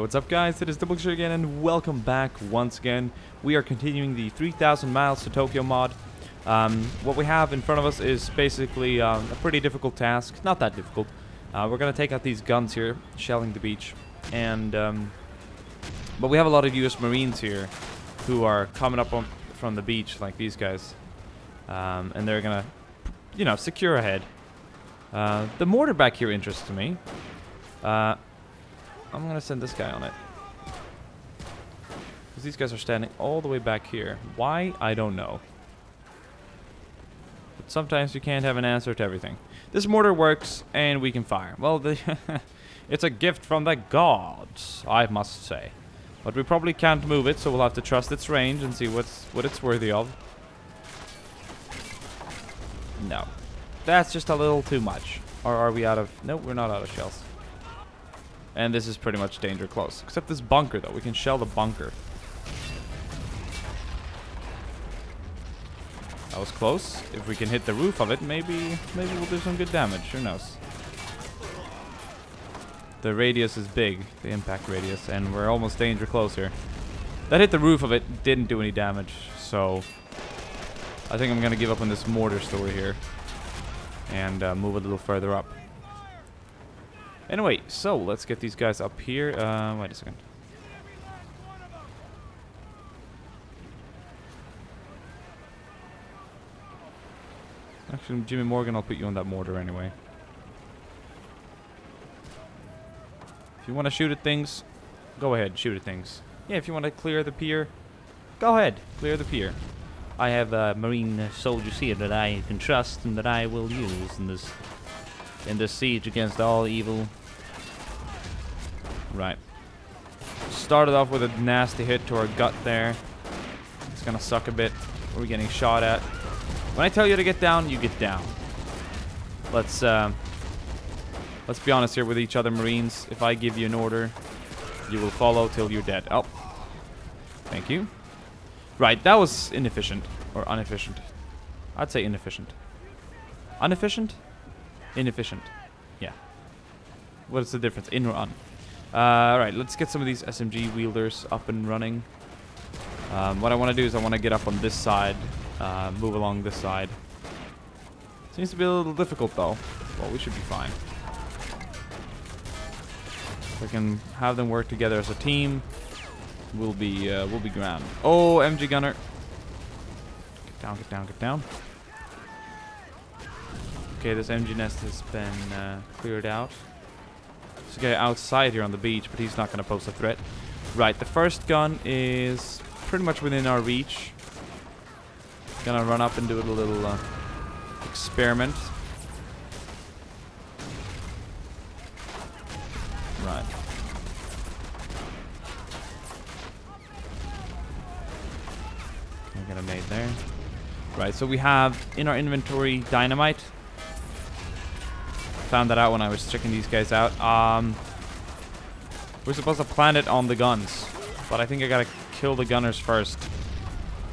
what's up guys? It is Double again and welcome back once again. We are continuing the 3000 miles to Tokyo mod. Um, what we have in front of us is basically um, a pretty difficult task. Not that difficult. Uh, we're going to take out these guns here, shelling the beach. and um, But we have a lot of US Marines here who are coming up on, from the beach like these guys. Um, and they're going to, you know, secure ahead. Uh, the mortar back here interests me. Uh, I'm gonna send this guy on it. Because these guys are standing all the way back here. Why? I don't know. But sometimes you can't have an answer to everything. This mortar works, and we can fire. Well, the it's a gift from the gods, I must say. But we probably can't move it, so we'll have to trust its range and see what's what it's worthy of. No. That's just a little too much. Or are we out of... Nope, we're not out of shells. And this is pretty much danger close. Except this bunker, though. We can shell the bunker. That was close. If we can hit the roof of it, maybe maybe we'll do some good damage. Who knows? The radius is big, the impact radius, and we're almost danger close here. That hit the roof of it, didn't do any damage, so... I think I'm gonna give up on this mortar story here. And uh, move a little further up. Anyway, so let's get these guys up here. Uh, wait a second. Actually, Jimmy Morgan, I'll put you on that mortar anyway. If you want to shoot at things, go ahead, shoot at things. Yeah, if you want to clear the pier, go ahead, clear the pier. I have uh, marine soldiers here that I can trust and that I will use in this in this siege against all evil Right. Started off with a nasty hit to our gut there. It's gonna suck a bit. We're getting shot at. When I tell you to get down, you get down. Let's uh, let's be honest here with each other, Marines. If I give you an order, you will follow till you're dead. Oh, thank you. Right, that was inefficient or inefficient. I'd say inefficient. Inefficient? Inefficient. Yeah. What's the difference? In or un? Uh, Alright, let's get some of these SMG wielders up and running. Um, what I want to do is I want to get up on this side, uh, move along this side. Seems to be a little difficult though. Well, we should be fine. If we can have them work together as a team, we'll be uh, we'll be grand. Oh, MG gunner. Get down, get down, get down. Okay, this MG nest has been uh, cleared out. A guy outside here on the beach, but he's not going to pose a threat. Right, the first gun is pretty much within our reach. Gonna run up and do a little uh, experiment. Right. I got a nade there. Right, so we have in our inventory dynamite. Found that out when I was checking these guys out. Um, we're supposed to plant it on the guns. But I think I gotta kill the gunners first.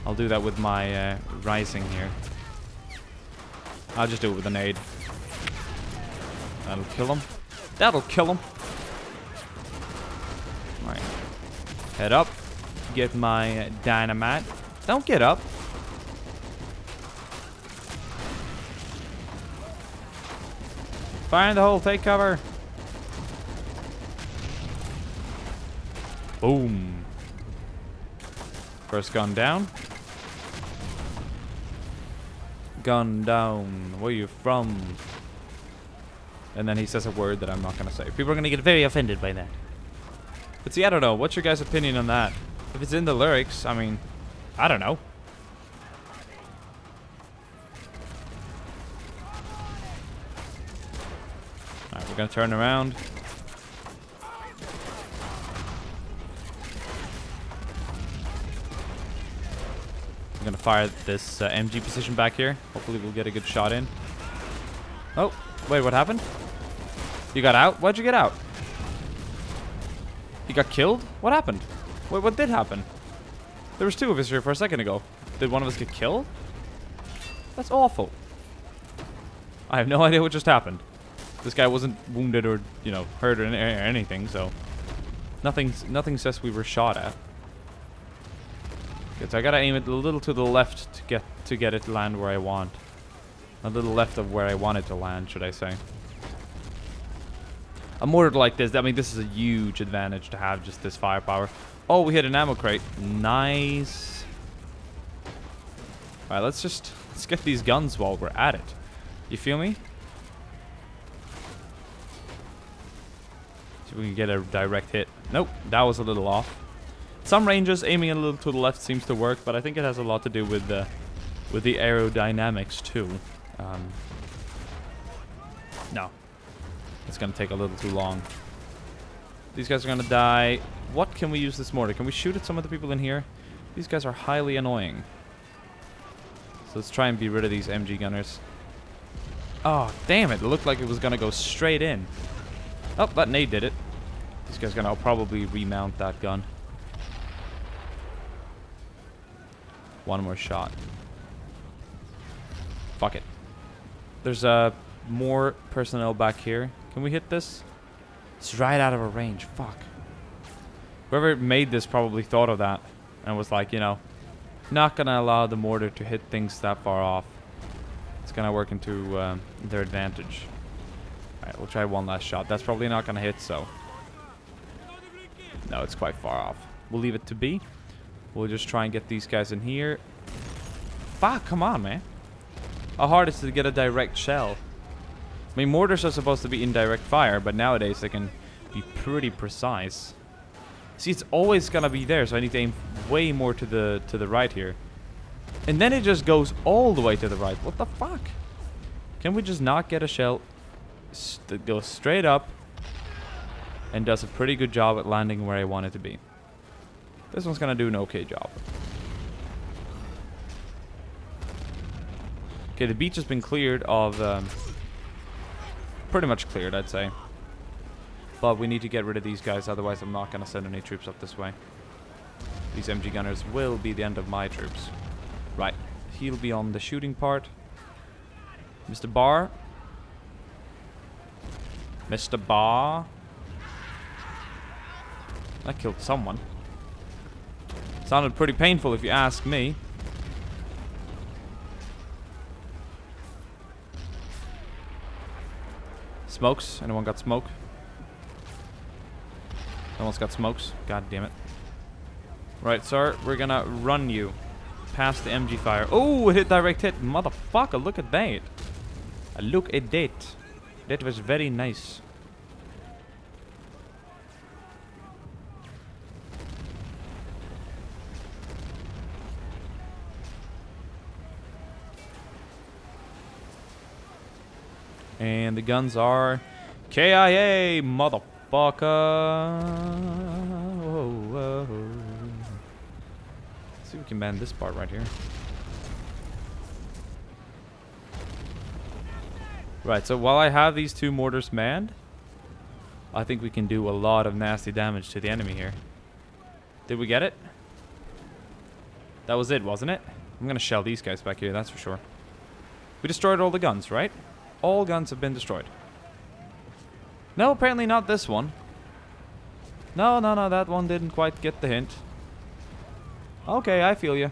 I'll do that with my uh, rising here. I'll just do it with a nade. That'll kill him. That'll kill him. Alright. Head up. Get my dynamite. Don't get up. In the hole, take cover. Boom. First gun down. Gun down. Where you from? And then he says a word that I'm not going to say. People are going to get very offended by that. But see, I don't know. What's your guys' opinion on that? If it's in the lyrics, I mean, I don't know. Gonna turn around. I'm gonna fire this uh, MG position back here. Hopefully we'll get a good shot in. Oh, wait, what happened? You got out? Why'd you get out? You got killed? What happened? Wait, what did happen? There was two of us here for a second ago. Did one of us get killed? That's awful. I have no idea what just happened. This guy wasn't wounded or, you know, hurt or, anything, so... Nothing, nothing says we were shot at. Good, so I gotta aim it a little to the left to get to get it to land where I want. A little left of where I want it to land, should I say. A mortar like this, I mean, this is a huge advantage to have just this firepower. Oh, we hit an ammo crate. Nice. Alright, let's just, let's get these guns while we're at it. You feel me? We can get a direct hit. Nope, that was a little off. Some rangers aiming a little to the left seems to work, but I think it has a lot to do with the, with the aerodynamics too. Um, no. It's going to take a little too long. These guys are going to die. What can we use this mortar? Can we shoot at some of the people in here? These guys are highly annoying. So let's try and be rid of these MG gunners. Oh, damn it. It looked like it was going to go straight in. Oh, that nade did it. This guy's to probably remount that gun. One more shot. Fuck it. There's uh, more personnel back here. Can we hit this? It's right out of a range. Fuck. Whoever made this probably thought of that and was like, you know, not to allow the mortar to hit things that far off. It's to work into um, their advantage. Alright, we'll try one last shot. That's probably not to hit, so... No, it's quite far off. We'll leave it to be. We'll just try and get these guys in here. Fuck, come on, man. How hard is to get a direct shell? I mean, mortars are supposed to be indirect fire, but nowadays they can be pretty precise. See, it's always gonna be there, so I need to aim way more to the to the right here. And then it just goes all the way to the right. What the fuck? Can we just not get a shell? St goes straight up and does a pretty good job at landing where I want it to be. This one's gonna do an okay job. Okay, the beach has been cleared of... Um, pretty much cleared, I'd say. But we need to get rid of these guys, otherwise I'm not going to send any troops up this way. These MG gunners will be the end of my troops. Right, he'll be on the shooting part. Mr. Barr. Mr. Barr. I killed someone. Sounded pretty painful if you ask me. Smokes? Anyone got smoke? Almost got smokes. God damn it. Right, sir. We're gonna run you past the MG fire. Oh, it hit direct hit. Motherfucker, look at that. Look at that. That was very nice. And the guns are KIA, motherfucker. Whoa, whoa. Let's see if we can man this part right here. Right, so while I have these two mortars manned, I think we can do a lot of nasty damage to the enemy here. Did we get it? That was it, wasn't it? I'm gonna shell these guys back here, that's for sure. We destroyed all the guns, right? All guns have been destroyed. No, apparently not this one. No, no, no, that one didn't quite get the hint. Okay, I feel you.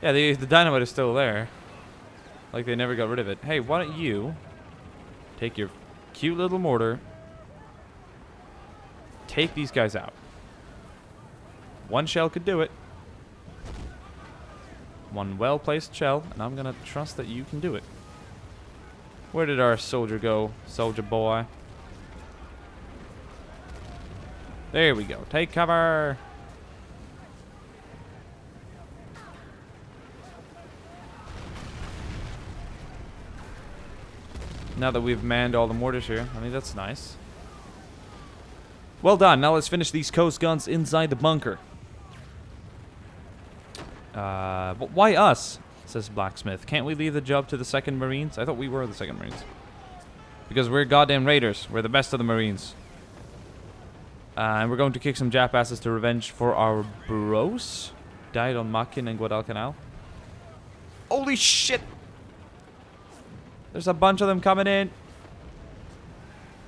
Yeah, the, the dynamite is still there. Like they never got rid of it. Hey, why don't you take your cute little mortar, take these guys out. One shell could do it. One well-placed shell, and I'm going to trust that you can do it. Where did our soldier go, soldier boy? There we go. Take cover. Now that we've manned all the mortars here. I mean, that's nice. Well done. Now let's finish these coast guns inside the bunker. Uh, why us? Says Blacksmith. Can't we leave the job to the 2nd Marines? I thought we were the 2nd Marines. Because we're goddamn raiders. We're the best of the Marines. Uh, and we're going to kick some Jap asses to revenge for our bros. Died on Makin and Guadalcanal. Holy shit! There's a bunch of them coming in.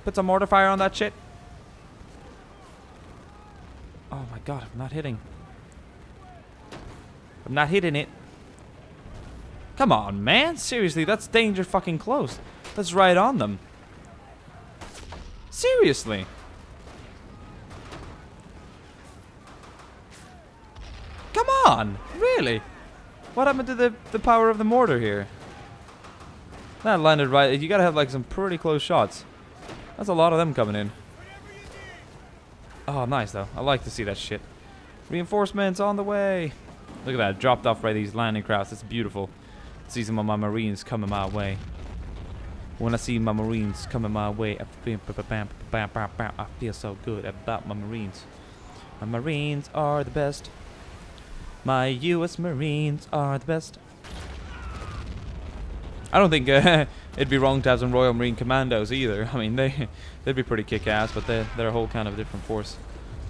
Put some mortar fire on that shit. Oh my god, I'm not hitting. I'm not hitting it. Come on, man. Seriously, that's danger fucking close. That's right on them. Seriously. Come on. Really? What happened to the, the power of the mortar here? That landed right. You gotta have like some pretty close shots. That's a lot of them coming in. Oh, nice though. I like to see that shit. Reinforcements on the way. Look at that. Dropped off by these landing crafts. It's beautiful. See some of my marines coming my way. When I see my marines coming my way, I feel, I feel so good about my marines. My marines are the best. My U.S. Marines are the best. I don't think uh, it'd be wrong to have some Royal Marine Commandos either. I mean, they they'd be pretty kick-ass, but they're they're a whole kind of different force.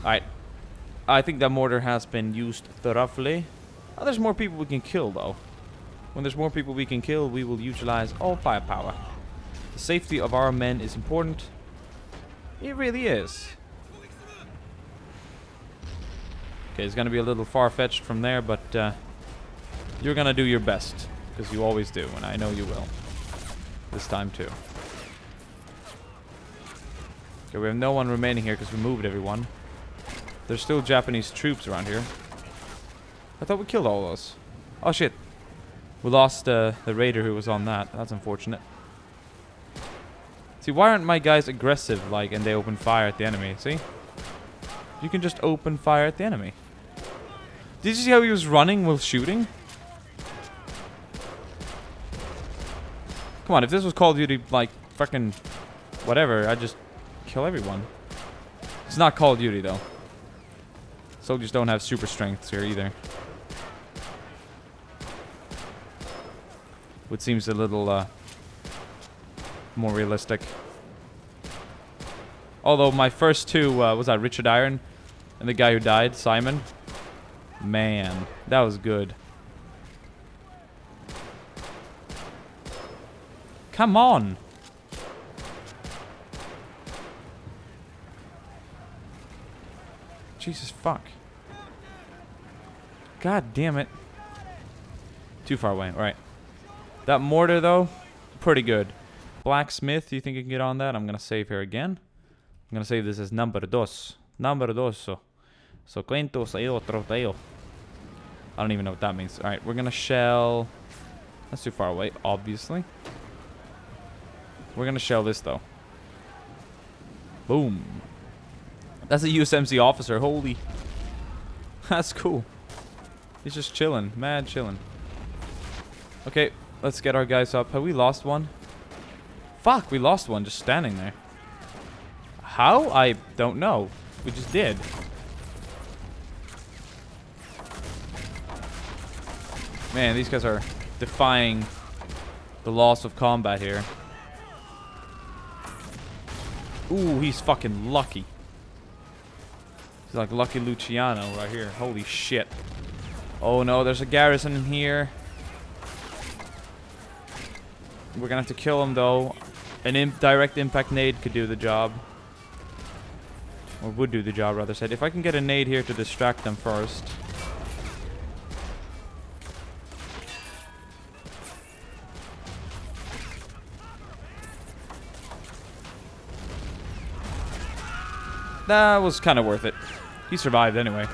All right, I think that mortar has been used thoroughly. Oh, there's more people we can kill though. When there's more people we can kill, we will utilize all firepower. The safety of our men is important. It really is. Okay, it's going to be a little far-fetched from there, but uh, you're going to do your best. Because you always do, and I know you will. This time, too. Okay, we have no one remaining here because we moved everyone. There's still Japanese troops around here. I thought we killed all those. Oh, shit. We lost uh, the raider who was on that. That's unfortunate. See, why aren't my guys aggressive, like, and they open fire at the enemy? See? You can just open fire at the enemy. Did you see how he was running while shooting? Come on, if this was Call of Duty, like, fucking whatever, I'd just kill everyone. It's not Call of Duty, though. Soldiers don't have super strengths here, either. Which seems a little, uh, more realistic. Although my first two, uh, was that Richard Iron? And the guy who died, Simon? Man, that was good. Come on. Jesus fuck. God damn it. Too far away. Alright. That mortar, though, pretty good. Blacksmith, you think you can get on that? I'm going to save here again. I'm going to save this as number dos. Number dos. So, quinto, seis, troteo. I don't even know what that means. Alright, we're going to shell... That's too far away, obviously. We're going to shell this, though. Boom. That's a USMC officer. Holy. That's cool. He's just chilling. Mad chilling. Okay, let's get our guys up. Have we lost one? Fuck, we lost one just standing there. How? I don't know. We just did. Man, these guys are defying the loss of combat here. Ooh, he's fucking lucky. He's like Lucky Luciano right here. Holy shit. Oh no, there's a garrison in here. We're gonna have to kill him though. An imp direct impact nade could do the job. Or would do the job, rather said. If I can get a nade here to distract them first. That was kind of worth it. He survived anyway.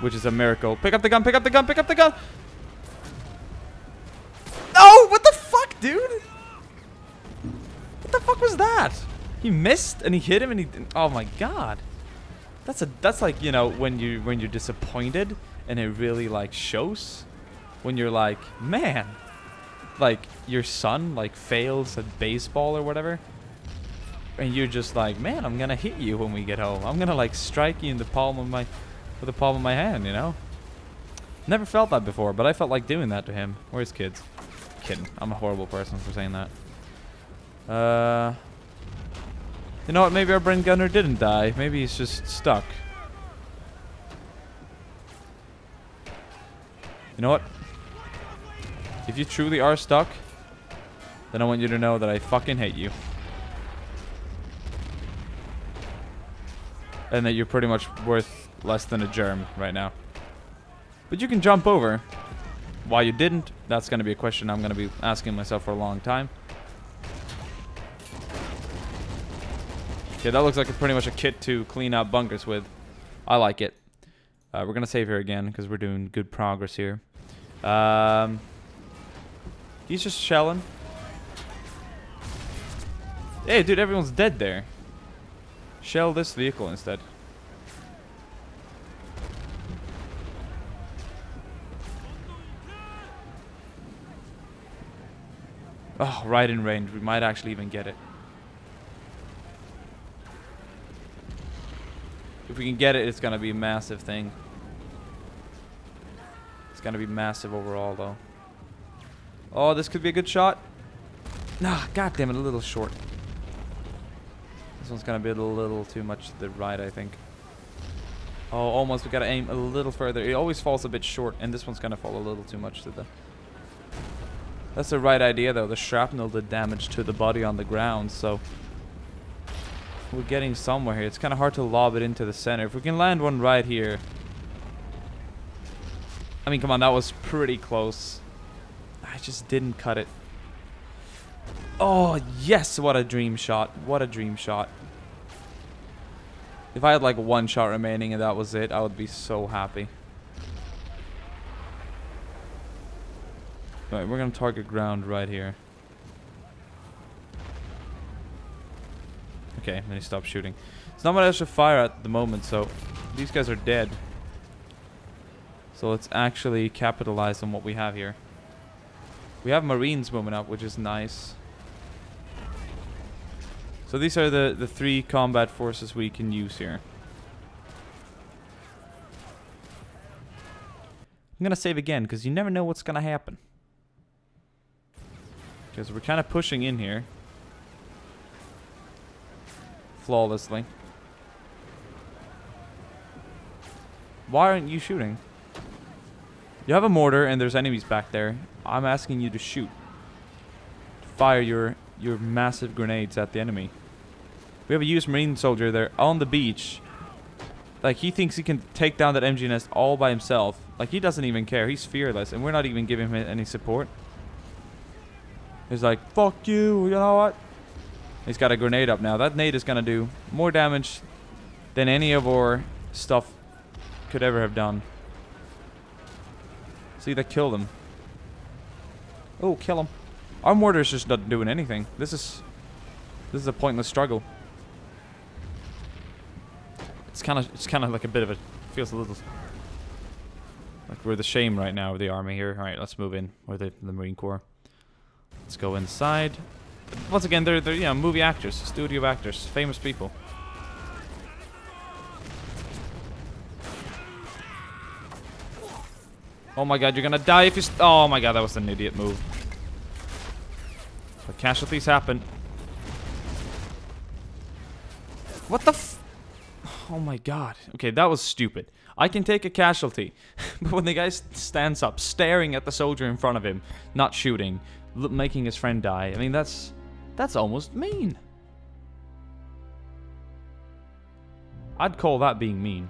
Which is a miracle. Pick up the gun, pick up the gun, pick up the gun! Oh, what the fuck, dude? What the fuck was that? He missed and he hit him and he oh my god. That's a that's like, you know, when you when you're disappointed and it really like shows when you're like, "Man, like your son like fails at baseball or whatever." and you're just like, man, I'm gonna hit you when we get home. I'm gonna like strike you in the palm of my, with the palm of my hand, you know? Never felt that before, but I felt like doing that to him. Where's kids? Kidding. I'm a horrible person for saying that. Uh, you know what? Maybe our Bren Gunner didn't die. Maybe he's just stuck. You know what? If you truly are stuck, then I want you to know that I fucking hate you. and that you're pretty much worth less than a germ right now. But you can jump over. Why you didn't, that's going to be a question I'm going to be asking myself for a long time. Okay, that looks like a pretty much a kit to clean out bunkers with. I like it. Uh, we're going to save here again because we're doing good progress here. Um, he's just shelling. Hey, dude, everyone's dead there. Shell this vehicle instead. Oh, right in range. We might actually even get it. We can get it, it's going to be a massive thing. It's going to be massive overall, though. Oh, this could be a good shot. Nah, god damn it, a little short. This one's going to be a little too much to the right, I think. Oh, almost. We got to aim a little further. It always falls a bit short, and this one's going to fall a little too much to the... That's the right idea, though. The shrapnel did damage to the body on the ground, so... We're getting somewhere here. It's kind of hard to lob it into the center. If we can land one right here... I mean, come on, that was pretty close. I just didn't cut it. Oh, yes! What a dream shot. What a dream shot. If I had like one shot remaining and that was it, I would be so happy. Right, we're gonna target ground right here. Okay, then he stopped shooting. It's not much to fire at the moment, so these guys are dead. So let's actually capitalize on what we have here. We have Marines moving up, which is nice. So these are the, the three combat forces we can use here. I'm going to save again, because you never know what's going to happen. Because we're kind of pushing in here. Flawlessly. Why aren't you shooting? You have a mortar and there's enemies back there. I'm asking you to shoot. Fire your your massive grenades at the enemy. We have a US Marine soldier there on the beach. Like, he thinks he can take down that MG nest all by himself. Like, he doesn't even care. He's fearless, and we're not even giving him any support. He's like, fuck you, you know what? He's got a grenade up now. That nade is going to do more damage than any of our stuff could ever have done. See, that killed him. Oh, kill him. Our mortar's just not doing anything. This is this is a pointless struggle. It's kind of it's kind of like a bit of a feels a little like we're the shame right now with the army here. All right, let's move in. We're the, the Marine Corps. Let's go inside. Once again, they're they're you know movie actors, studio actors, famous people. Oh my god, you're gonna die if you... oh my god, that was an idiot move. But casualties happen. What the f... Oh my god. Okay, that was stupid. I can take a casualty. but when the guy stands up, staring at the soldier in front of him, not shooting, making his friend die, I mean, that's... That's almost mean. I'd call that being mean.